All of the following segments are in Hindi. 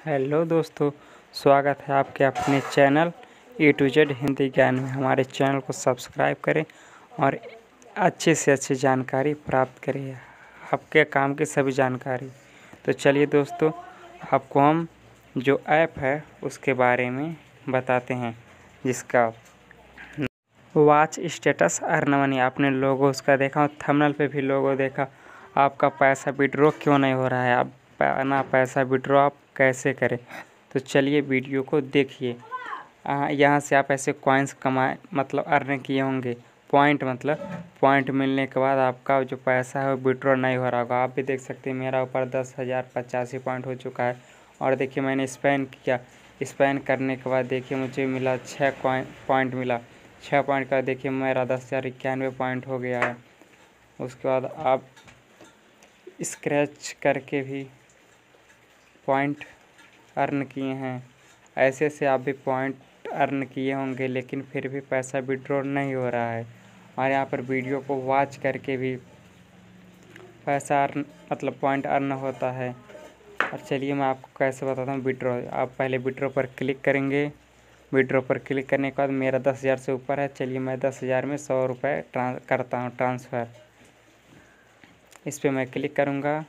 हेलो दोस्तों, स्वागत है आपके अपने channel A to Z Hindi ज्ञान में। हमारे चैनल को सब्सक्राइब करें और अच्छे से अच्छी जानकारी प्राप्त करें। आपके काम की सभी जानकारी। तो चलिए दोस्तों, आपको हम जो ऐप है, उसके बारे में बताते हैं, जिसका वॉच स्टेटस अर्न मनी आपने लोगो उसका देखा थंबनेल पे भी लोगो देखा, आपका पैसा विड्रॉ क्यों नहीं हो रहा है? आप ना पैसा विड्रॉ, आप कैसे करें? तो चलिए वीडियो को देखिए। यहाँ से आप ऐसे कॉइन्स कमाए मतलब अर्न किए होंगे। पॉइंट मतलब पॉइंट मिलने के बाद आपका जो पैसा है वो विड्रॉ नहीं हो रहा होगा। आप भी देख सकते हैं, मेरा ऊपर दस हज़ार पचासी पॉइंट हो चुका है। और देखिए मैंने स्पेन किया। स्पेन करने के बाद देखिए मुझे मिला छः पॉइंट मिला। छः पॉइंट का देखिए मेरा दस हज़ार इक्यानवे पॉइंट हो गया है। उसके बाद आप स्क्रैच करके भी पॉइंट अर्न किए हैं। ऐसे से आप भी पॉइंट अर्न किए होंगे, लेकिन फिर भी पैसा विड्रॉ नहीं हो रहा है। और यहाँ पर वीडियो को वॉच करके भी पैसा अर्न मतलब पॉइंट अर्न होता है। और चलिए मैं आपको कैसे बताता हूँ विड्रॉ आप पहले विड्रॉ पर क्लिक करेंगे। विड्रॉ पर क्लिक करने के बाद मेरा दस हज़ार से ऊपर है। चलिए मैं दस हज़ार में सौ रुपये ट्रांस करता हूँ ट्रांसफ़र इस पर मैं क्लिक करूँगा।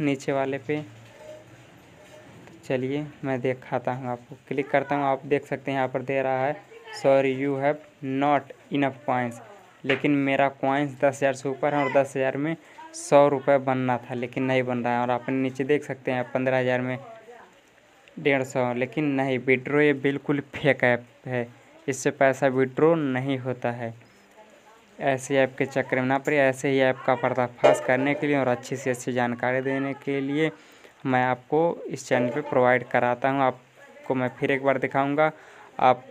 नीचे वाले पे। तो चलिए, मैं दिखाता हूँ आपको। क्लिक करता हूँ, आप देख सकते हैं, यहाँ पर दे रहा है sorry you have not enough points लेकिन मेरा कॉइन्स दस हज़ार से ऊपर है और दस हज़ार में सौ रुपये बनना था, लेकिन नहीं बन रहा है। और आप नीचे देख सकते हैं, पंद्रह हज़ार में डेढ़ सौ, लेकिन नहीं विड्रो ये बिल्कुल फेक ऐप है। इससे पैसा विड्रो नहीं होता है। ऐसे ऐप के चक्कर में ना पड़े, ऐसे ही ऐप का पर्दाफाश करने के लिए और अच्छी से अच्छी जानकारी देने के लिए मैं आपको इस चैनल पे प्रोवाइड कराता हूँ। आपको मैं फिर एक बार दिखाऊँगा। आप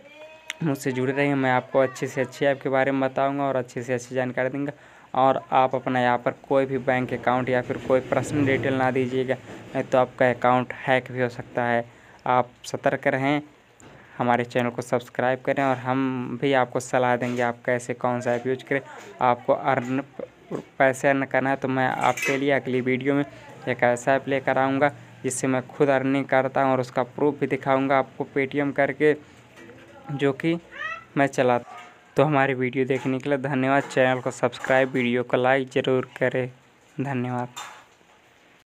मुझसे जुड़े रहिए, मैं आपको अच्छी से अच्छी ऐप के बारे में बताऊँगा और अच्छे से अच्छी जानकारी दूँगा। और आप अपना यहाँ पर कोई भी बैंक अकाउंट या फिर कोई पर्सनल डिटेल ना दीजिएगा, नहीं तो आपका अकाउंट हैक भी हो सकता है। आप सतर्क रहें हमारे चैनल को सब्सक्राइब करें और हम भी आपको सलाह देंगे आप कैसे, कौन सा ऐप यूज़ करें। आपको अर्न, पैसे अर्न करना है तो मैं आपके लिए अगली वीडियो में एक ऐसा ऐप लेकर आऊँगा जिससे मैं खुद अर्निंग करता हूँ और उसका प्रूफ भी दिखाऊँगा आपको पेटीएम करके, जो कि मैं चला। तो हमारी वीडियो देखने के लिए धन्यवाद। चैनल को सब्सक्राइब, वीडियो को लाइक ज़रूर करें। धन्यवाद।